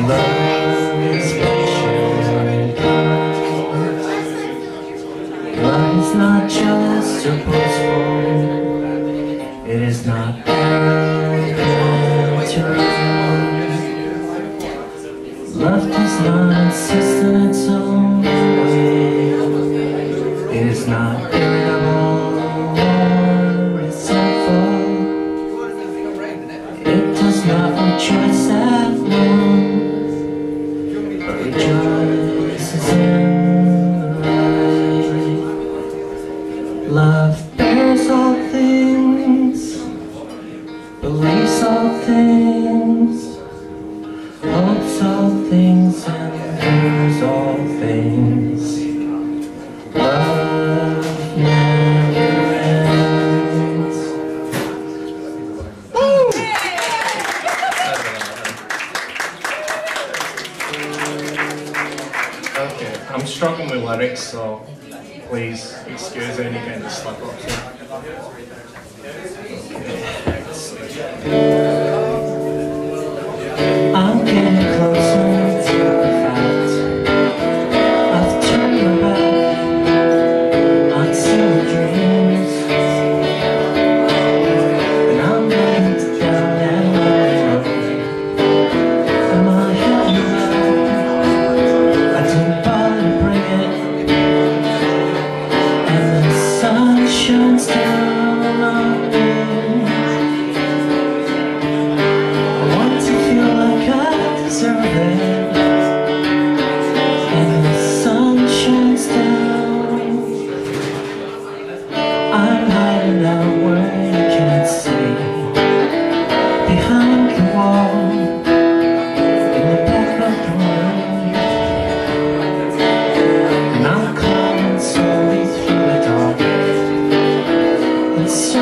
Love is not just a postpone. It is not Love does not insist on its own way. It is not irritable or resentful. It does not rejoice at believes all things, hopes all things, and fears all things. Love never ends. Okay, I'm struggling with lyrics, so please excuse any kind of slip ups. here. I'm getting closer to the fact. I've turned back. And I'm getting down that And my I didn't bother to bring it. And the sun shines down.